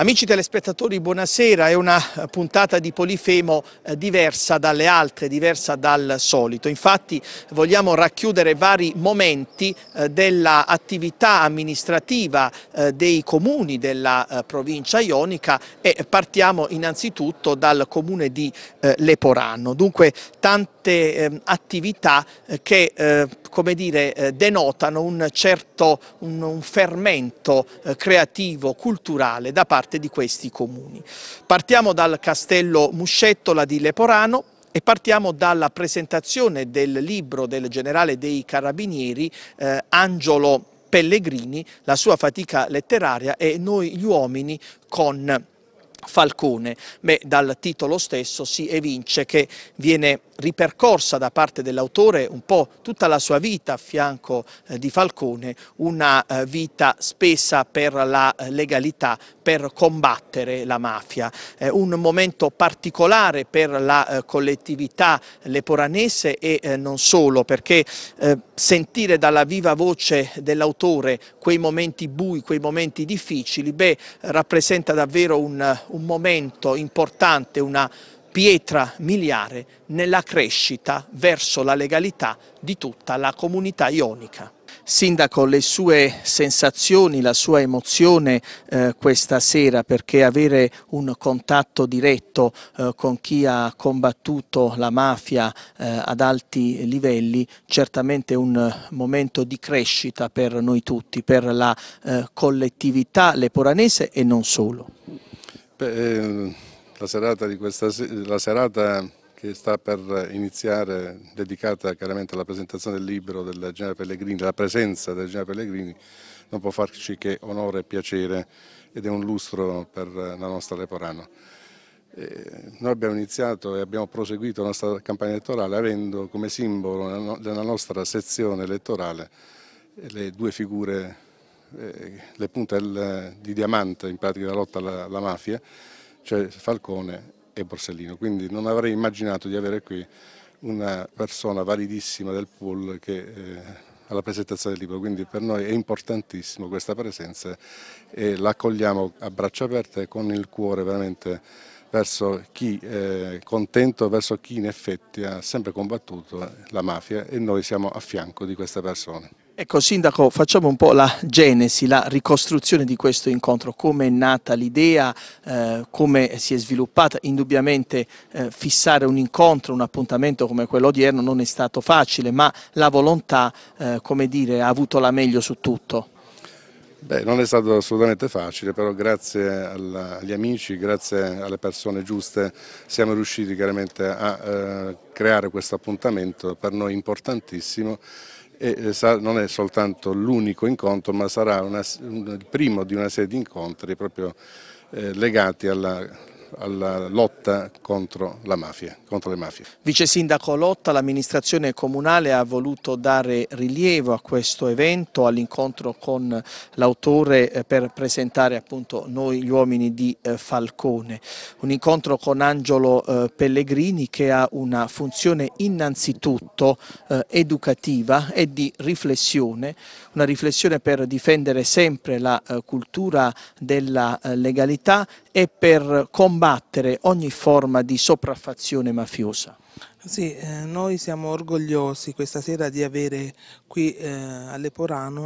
Amici telespettatori, buonasera. È una puntata di Polifemo eh, diversa dalle altre, diversa dal solito. Infatti vogliamo racchiudere vari momenti eh, dell'attività amministrativa eh, dei comuni della provincia ionica e partiamo innanzitutto dal comune di Leporano. Dunque tante ehm, attività che come dire, denotano un certo un, un fermento creativo, culturale da parte parte di questi comuni. Partiamo dal castello Muscettola di Leporano e partiamo dalla presentazione del libro del generale dei carabinieri eh, Angelo Pellegrini, la sua fatica letteraria e noi gli uomini con Falcone. Beh, dal titolo stesso si evince che viene ripercorsa da parte dell'autore un po' tutta la sua vita a fianco eh, di Falcone, una eh, vita spesa per la eh, legalità, per combattere la mafia. Un momento particolare per la collettività leporanese e non solo, perché sentire dalla viva voce dell'autore quei momenti bui, quei momenti difficili, beh, rappresenta davvero un, un momento importante, una pietra miliare nella crescita verso la legalità di tutta la comunità ionica. Sindaco, le sue sensazioni, la sua emozione eh, questa sera perché avere un contatto diretto eh, con chi ha combattuto la mafia eh, ad alti livelli certamente è un momento di crescita per noi tutti, per la eh, collettività leporanese e non solo. Beh, ehm, la serata, questa, la serata che sta per iniziare, dedicata chiaramente alla presentazione del libro del generale Pellegrini, la presenza del generale Pellegrini, non può farci che onore e piacere ed è un lustro per la nostra Leporano. E noi abbiamo iniziato e abbiamo proseguito la nostra campagna elettorale avendo come simbolo della nostra sezione elettorale le due figure, eh, le punte di diamante in pratica della lotta alla, alla mafia, cioè Falcone e Borsellino, quindi non avrei immaginato di avere qui una persona validissima del pool che eh, alla presentazione del libro, quindi per noi è importantissimo questa presenza e l'accogliamo a braccia aperte con il cuore veramente verso chi è contento, verso chi in effetti ha sempre combattuto la mafia e noi siamo a fianco di queste persone. Ecco Sindaco, facciamo un po' la genesi, la ricostruzione di questo incontro, come è nata l'idea, eh, come si è sviluppata, indubbiamente eh, fissare un incontro, un appuntamento come quello odierno non è stato facile, ma la volontà, eh, come dire, ha avuto la meglio su tutto. Beh, non è stato assolutamente facile, però grazie alla, agli amici, grazie alle persone giuste siamo riusciti chiaramente a eh, creare questo appuntamento per noi importantissimo e non è soltanto l'unico incontro ma sarà una, il primo di una serie di incontri proprio eh, legati alla, alla lotta contro, la mafia, contro le mafie. Vice Sindaco Lotta, l'amministrazione comunale ha voluto dare rilievo a questo evento, all'incontro con l'autore eh, per presentare appunto noi gli uomini di eh, Falcone. Un incontro con Angelo eh, Pellegrini che ha una funzione innanzitutto educativa e di riflessione, una riflessione per difendere sempre la cultura della legalità e per combattere ogni forma di sopraffazione mafiosa. Sì, eh, noi siamo orgogliosi questa sera di avere qui eh, a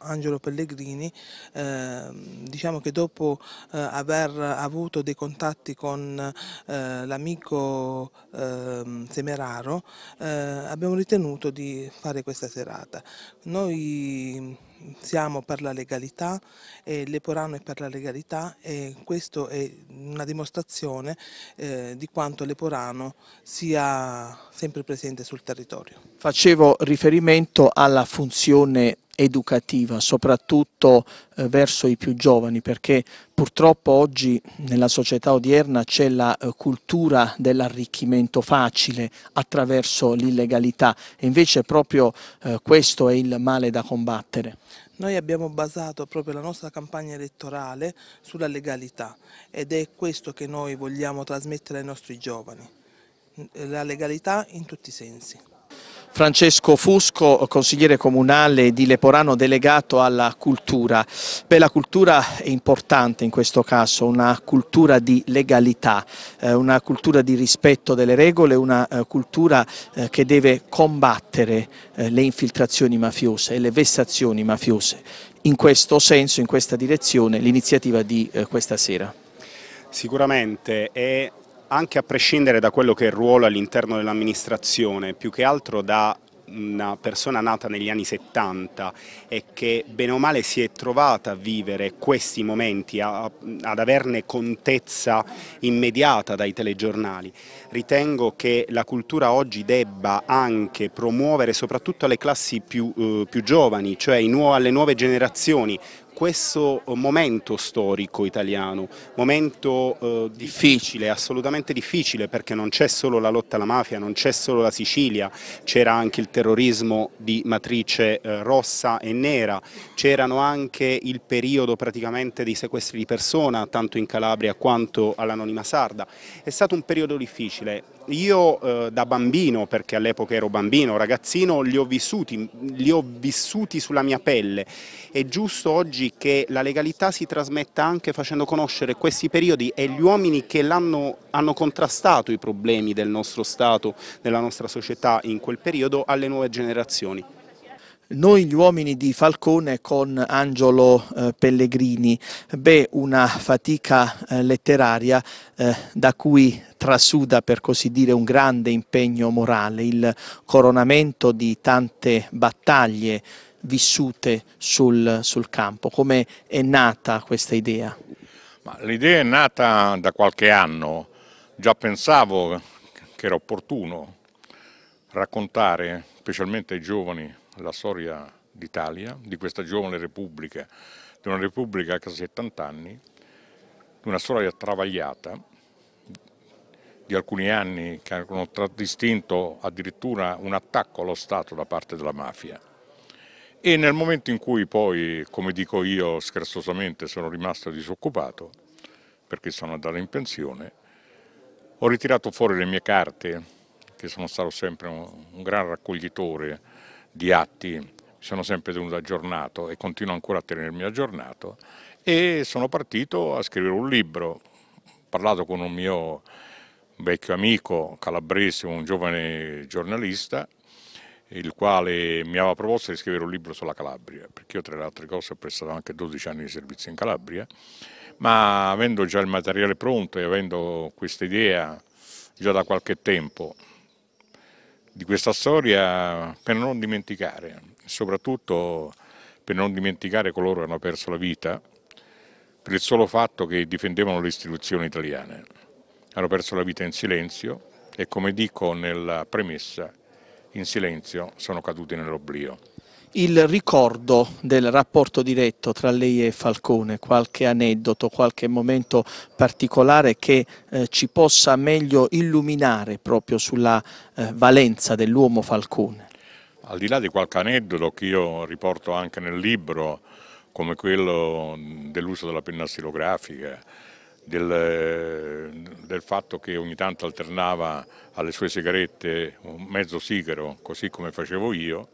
Angelo Pellegrini, eh, diciamo che dopo eh, aver avuto dei contatti con eh, l'amico ehm, Semeraro eh, abbiamo ritenuto di fare questa serata. Noi siamo per la legalità, e Leporano è per la legalità e questo è una dimostrazione eh, di quanto Leporano sia sempre presente sul territorio. Facevo riferimento alla funzione educativa, soprattutto eh, verso i più giovani, perché purtroppo oggi nella società odierna c'è la eh, cultura dell'arricchimento facile attraverso l'illegalità e invece proprio eh, questo è il male da combattere. Noi abbiamo basato proprio la nostra campagna elettorale sulla legalità ed è questo che noi vogliamo trasmettere ai nostri giovani, la legalità in tutti i sensi. Francesco Fusco, consigliere comunale di Leporano delegato alla cultura. Beh, la cultura è importante in questo caso, una cultura di legalità, eh, una cultura di rispetto delle regole, una eh, cultura eh, che deve combattere le infiltrazioni mafiose e le vessazioni mafiose. In questo senso, in questa direzione, l'iniziativa di questa sera. Sicuramente è anche a prescindere da quello che è il ruolo all'interno dell'amministrazione, più che altro da una persona nata negli anni 70 e che bene o male si è trovata a vivere questi momenti, a, ad averne contezza immediata dai telegiornali. Ritengo che la cultura oggi debba anche promuovere soprattutto alle classi più, eh, più giovani, cioè alle nuove generazioni, questo momento storico italiano, momento eh, difficile, assolutamente difficile perché non c'è solo la lotta alla mafia, non c'è solo la Sicilia, c'era anche il terrorismo di matrice eh, rossa e nera, c'erano anche il periodo praticamente dei sequestri di persona, tanto in Calabria quanto all'anonima sarda. È stato un periodo difficile, io eh, da bambino, perché all'epoca ero bambino, ragazzino, li ho, vissuti, li ho vissuti sulla mia pelle. È giusto oggi che la legalità si trasmetta anche facendo conoscere questi periodi e gli uomini che hanno contrastato i problemi del nostro Stato, della nostra società in quel periodo alle nuove generazioni. Noi gli uomini di Falcone con Angelo eh, Pellegrini, beh una fatica eh, letteraria eh, da cui trasuda per così dire un grande impegno morale, il coronamento di tante battaglie vissute sul, sul campo. Come è nata questa idea? L'idea è nata da qualche anno, già pensavo che era opportuno raccontare, specialmente ai giovani, la storia d'Italia, di questa giovane repubblica, di una repubblica che ha 70 anni, di una storia travagliata, di alcuni anni che hanno contraddistinto addirittura un attacco allo Stato da parte della mafia. E nel momento in cui poi, come dico io scherzosamente, sono rimasto disoccupato, perché sono andato in pensione, ho ritirato fuori le mie carte, che sono stato sempre un, un gran raccoglitore di atti, sono sempre tenuto aggiornato e continuo ancora a tenermi aggiornato, e sono partito a scrivere un libro, ho parlato con un mio vecchio amico calabrese, un giovane giornalista, il quale mi aveva proposto di scrivere un libro sulla Calabria, perché io tra le altre cose ho prestato anche 12 anni di servizio in Calabria, ma avendo già il materiale pronto e avendo questa idea già da qualche tempo di questa storia per non dimenticare, soprattutto per non dimenticare coloro che hanno perso la vita per il solo fatto che difendevano le istituzioni italiane hanno perso la vita in silenzio e come dico nella premessa, in silenzio sono caduti nell'oblio. Il ricordo del rapporto diretto tra lei e Falcone, qualche aneddoto, qualche momento particolare che eh, ci possa meglio illuminare proprio sulla eh, valenza dell'uomo Falcone? Al di là di qualche aneddoto che io riporto anche nel libro, come quello dell'uso della penna stilografica, del, del, fatto che ogni tanto alternava alle sue sigarette un mezzo sigaro, così come facevo io,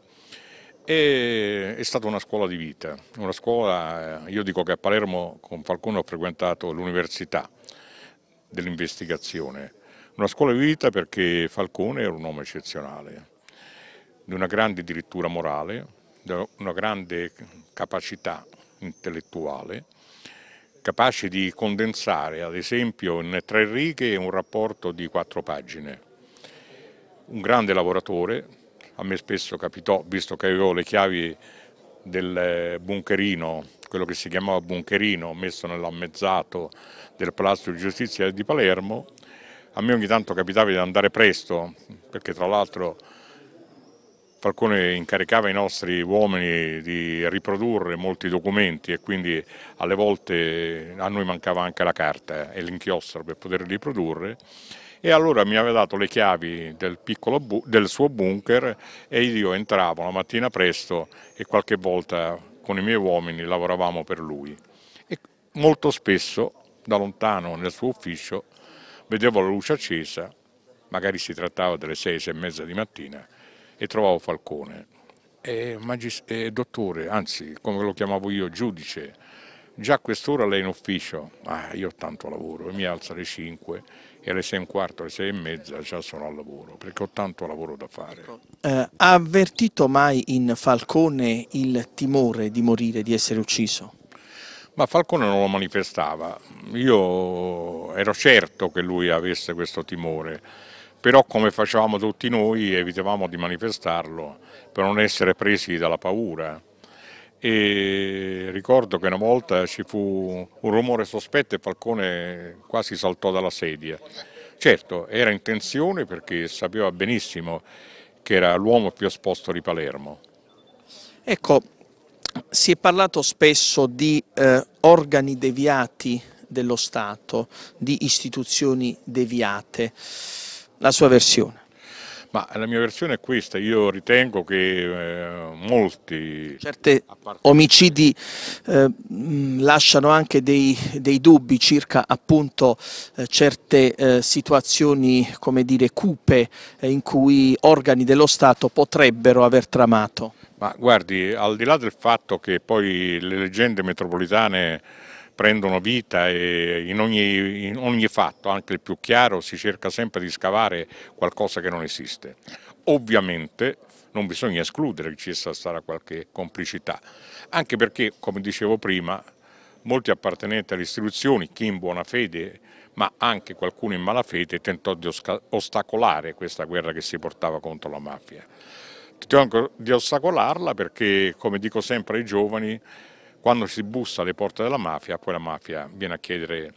e è stata una scuola di vita, una scuola, io dico che a Palermo con Falcone ho frequentato l'università dell'investigazione, una scuola di vita perché Falcone era un uomo eccezionale, di una grande dirittura morale, di una grande capacità intellettuale, capace di condensare ad esempio in tre righe un rapporto di quattro pagine. Un grande lavoratore, a me spesso capitò, visto che avevo le chiavi del bunkerino, quello che si chiamava bunkerino, messo nell'ammezzato del Palazzo di Giustizia di Palermo, a me ogni tanto capitava di andare presto, perché tra l'altro Falcone incaricava i nostri uomini di riprodurre molti documenti e quindi alle volte a noi mancava anche la carta e l'inchiostro per poterli riprodurre e allora mi aveva dato le chiavi del, del suo bunker e io entravo la mattina presto e qualche volta con i miei uomini lavoravamo per lui. E molto spesso da lontano nel suo ufficio vedevo la luce accesa, magari si trattava delle sei, sei e mezza di mattina, e trovavo Falcone. E, e dottore, anzi come lo chiamavo io, giudice, già a quest'ora lei in ufficio, ah, io ho tanto lavoro, mi alzo alle 5 e alle 6 e un quarto, alle 6 e mezza già sono al lavoro, perché ho tanto lavoro da fare. Eh, ha avvertito mai in Falcone il timore di morire, di essere ucciso? Ma Falcone non lo manifestava, io ero certo che lui avesse questo timore, però come facevamo tutti noi evitavamo di manifestarlo per non essere presi dalla paura. E ricordo che una volta ci fu un rumore sospetto e Falcone quasi saltò dalla sedia. Certo, era in tensione perché sapeva benissimo che era l'uomo più esposto di Palermo. Ecco, si è parlato spesso di eh, organi deviati dello Stato, di istituzioni deviate. La sua versione? Ma la mia versione è questa, io ritengo che eh, molti... Certe omicidi eh, lasciano anche dei, dei, dubbi circa appunto eh, certe eh, situazioni, come dire, cupe eh, in cui organi dello Stato potrebbero aver tramato. Ma guardi, al di là del fatto che poi le leggende metropolitane prendono vita e in ogni, in ogni fatto, anche il più chiaro, si cerca sempre di scavare qualcosa che non esiste. Ovviamente non bisogna escludere che ci sia stata qualche complicità, anche perché, come dicevo prima, molti appartenenti alle istituzioni, chi in buona fede, ma anche qualcuno in malafede, tentò di ostacolare questa guerra che si portava contro la mafia di ostacolarla perché, come dico sempre ai giovani, quando si bussa alle porte della mafia, poi la mafia viene a chiedere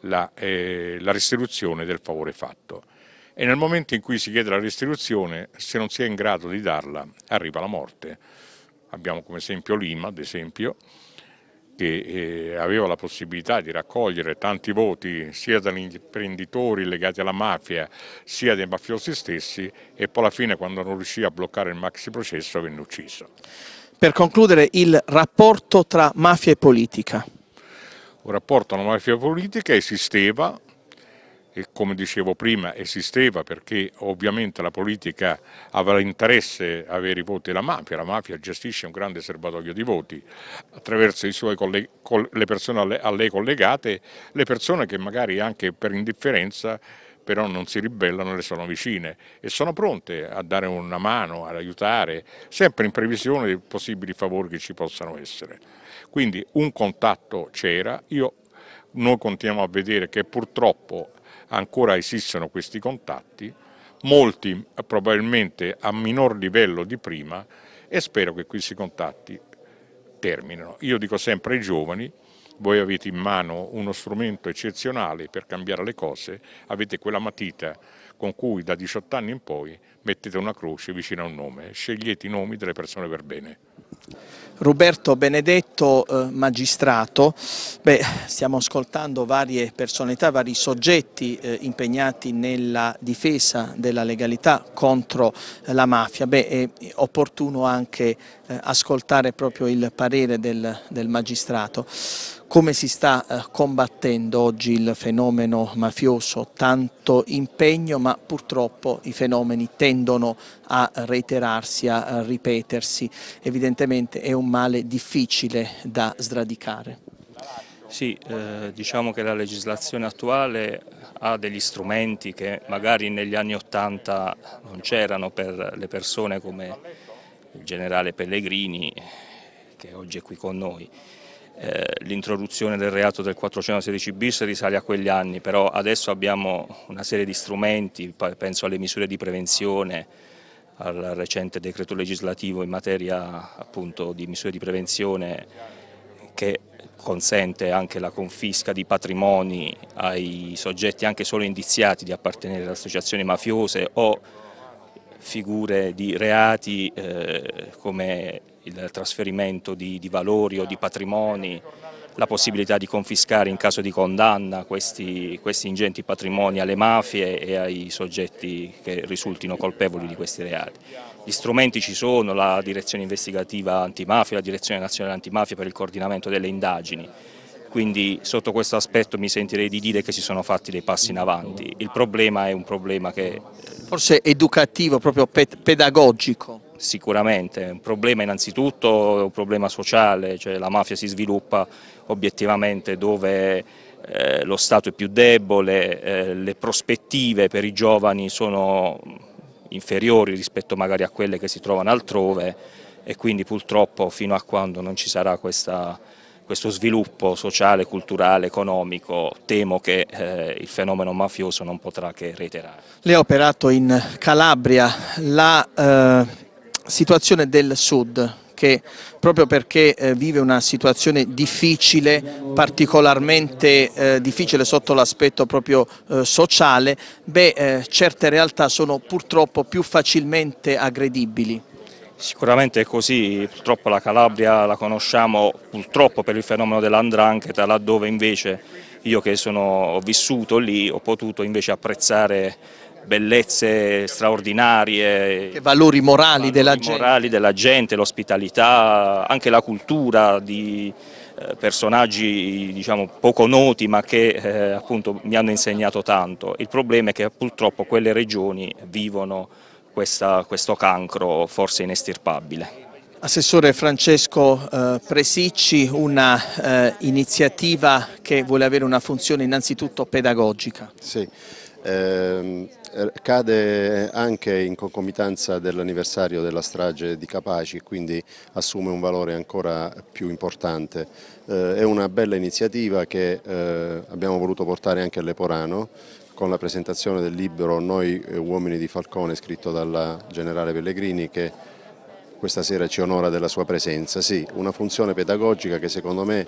la, eh, la restituzione del favore fatto. E nel momento in cui si chiede la restituzione, se non si è in grado di darla, arriva la morte. Abbiamo come esempio Lima, ad esempio, che eh, aveva la possibilità di raccogliere tanti voti sia dagli imprenditori legati alla mafia sia dai mafiosi stessi e poi alla fine quando non riuscì a bloccare il maxi processo venne ucciso. Per concludere il rapporto tra mafia e politica. Un rapporto tra mafia e politica esisteva e come dicevo prima esisteva perché ovviamente la politica aveva interesse a avere i voti della mafia, la mafia gestisce un grande serbatoio di voti attraverso le persone a lei collegate, le persone che magari anche per indifferenza però non si ribellano, le sono vicine e sono pronte a dare una mano, ad aiutare, sempre in previsione dei possibili favori che ci possano essere. Quindi un contatto c'era, noi continuiamo a vedere che purtroppo ancora esistono questi contatti, molti probabilmente a minor livello di prima e spero che questi contatti terminino. Io dico sempre ai giovani, voi avete in mano uno strumento eccezionale per cambiare le cose, avete quella matita con cui da 18 anni in poi mettete una croce vicino a un nome, scegliete i nomi delle persone per bene. Roberto Benedetto, eh, magistrato, Beh, stiamo ascoltando varie personalità, vari soggetti eh, impegnati nella difesa della legalità contro la mafia. Beh, è opportuno anche eh, ascoltare proprio il parere del, del magistrato come si sta eh, combattendo oggi il fenomeno mafioso, tanto impegno ma purtroppo i fenomeni tendono a reiterarsi, a ripetersi, evidentemente è un male difficile da sradicare. Sì, eh, diciamo che la legislazione attuale ha degli strumenti che magari negli anni Ottanta non c'erano per le persone come il generale Pellegrini che oggi è qui con noi. Eh, l'introduzione del reato del 416 bis risale a quegli anni, però adesso abbiamo una serie di strumenti, penso alle misure di prevenzione, al recente decreto legislativo in materia appunto di misure di prevenzione che consente anche la confisca di patrimoni ai soggetti anche solo indiziati di appartenere ad associazioni mafiose o figure di reati eh, come il trasferimento di, di, valori o di patrimoni, la possibilità di confiscare in caso di condanna questi, questi ingenti patrimoni alle mafie e ai soggetti che risultino colpevoli di questi reati. Gli strumenti ci sono, la direzione investigativa antimafia, la direzione nazionale antimafia per il coordinamento delle indagini, quindi sotto questo aspetto mi sentirei di dire che si sono fatti dei passi in avanti. Il problema è un problema che... Forse educativo, proprio pedagogico. Sicuramente, è un problema innanzitutto, è un problema sociale, cioè la mafia si sviluppa obiettivamente dove eh, lo Stato è più debole, eh, le prospettive per i giovani sono inferiori rispetto magari a quelle che si trovano altrove e quindi purtroppo fino a quando non ci sarà questa, questo sviluppo sociale, culturale, economico, temo che eh, il fenomeno mafioso non potrà che reiterare. Lei ha operato in Calabria, la eh, situazione del sud che proprio perché eh, vive una situazione difficile, particolarmente eh, difficile sotto l'aspetto proprio eh, sociale, beh, eh, certe realtà sono purtroppo più facilmente aggredibili. Sicuramente è così, purtroppo la Calabria la conosciamo purtroppo per il fenomeno dell'andrangheta, laddove invece io che sono, ho vissuto lì ho potuto invece apprezzare bellezze straordinarie. Che valori morali, valori della, morali gente. della gente, l'ospitalità, anche la cultura di eh, personaggi diciamo, poco noti ma che eh, appunto mi hanno insegnato tanto. Il problema è che purtroppo quelle regioni vivono questa, questo cancro forse inestirpabile. Assessore Francesco eh, Presicci, una eh, iniziativa che vuole avere una funzione innanzitutto pedagogica. Sì. Eh, cade anche in concomitanza dell'anniversario della strage di Capaci, quindi assume un valore ancora più importante. Eh, è una bella iniziativa che eh, abbiamo voluto portare anche all'Eporano con la presentazione del libro Noi uomini di Falcone scritto dalla generale Pellegrini che questa sera ci onora della sua presenza. Sì, una funzione pedagogica che secondo me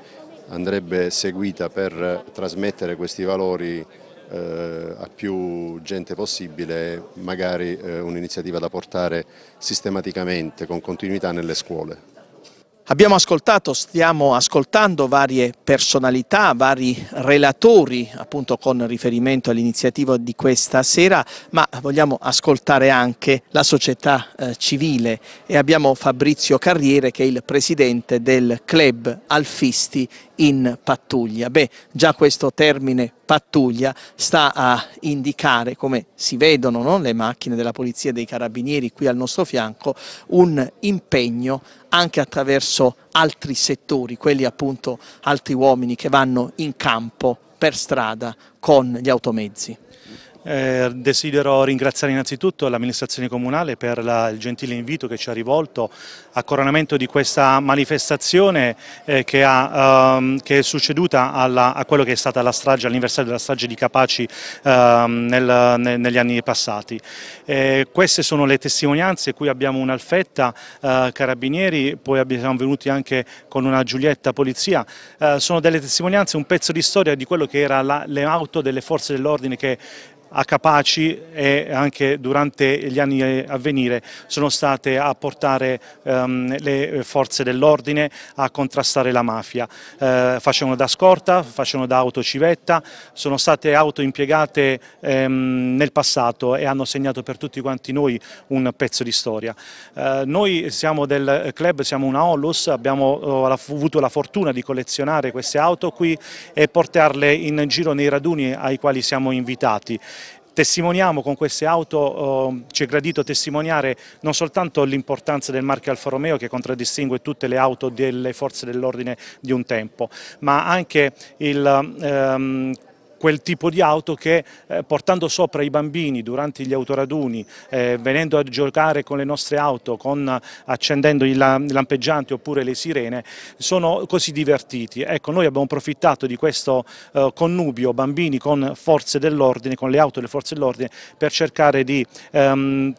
andrebbe seguita per trasmettere questi valori eh, a più gente possibile, magari eh, un'iniziativa da portare sistematicamente, con continuità nelle scuole. Abbiamo ascoltato, stiamo ascoltando varie personalità, vari relatori appunto con riferimento all'iniziativa di questa sera, ma vogliamo ascoltare anche la società eh, civile. E abbiamo Fabrizio Carriere che è il presidente del club Alfisti in pattuglia. Beh, già questo termine pattuglia sta a indicare, come si vedono no? le macchine della polizia e dei carabinieri qui al nostro fianco, un impegno anche attraverso altri settori, quelli appunto altri uomini che vanno in campo per strada con gli automezzi. Eh, desidero ringraziare innanzitutto l'amministrazione comunale per la, il gentile invito che ci ha rivolto a coronamento di questa manifestazione eh, che, ha, ehm, che, è succeduta alla, a quello che è stata la strage, all'anniversario della strage di Capaci ehm, nel, nel, negli anni passati. Eh, queste sono le testimonianze, qui abbiamo un'alfetta eh, carabinieri, poi abbiamo venuti anche con una Giulietta polizia, eh, sono delle testimonianze, un pezzo di storia di quello che erano le auto delle forze dell'ordine che a Capaci e anche durante gli anni a venire sono state a portare um, le forze dell'ordine a contrastare la mafia. Eh, facevano da scorta, facevano da autocivetta, sono state auto impiegate ehm, nel passato e hanno segnato per tutti quanti noi un pezzo di storia. Eh, noi siamo del club, siamo una Onlus, abbiamo avuto la fortuna di collezionare queste auto qui e portarle in giro nei raduni ai quali siamo invitati. Testimoniamo con queste auto, oh, ci è gradito testimoniare non soltanto l'importanza del marchio Alfa Romeo che contraddistingue tutte le auto delle forze dell'ordine di un tempo, ma anche il ehm, quel tipo di auto che eh, portando sopra i bambini durante gli autoraduni, eh, venendo a giocare con le nostre auto, con, accendendo i lampeggianti oppure le sirene, sono così divertiti. Ecco, noi abbiamo approfittato di questo eh, connubio bambini con forze dell'ordine, con le auto delle forze dell'ordine, per cercare di ehm,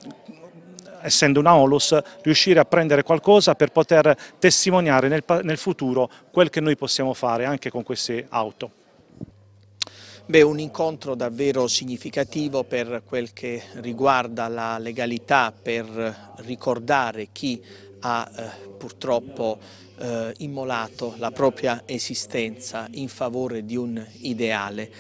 essendo una Olus, riuscire a prendere qualcosa per poter testimoniare nel, nel futuro quel che noi possiamo fare anche con queste auto. Beh, un incontro davvero significativo per quel che riguarda la legalità, per ricordare chi ha eh, purtroppo eh, immolato la propria esistenza in favore di un ideale.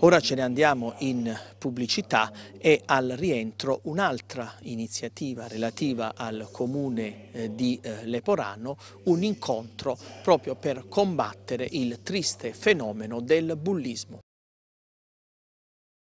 Ora ce ne andiamo in pubblicità e al rientro un'altra iniziativa relativa al comune eh, di eh, Leporano, un incontro proprio per combattere il triste fenomeno del bullismo.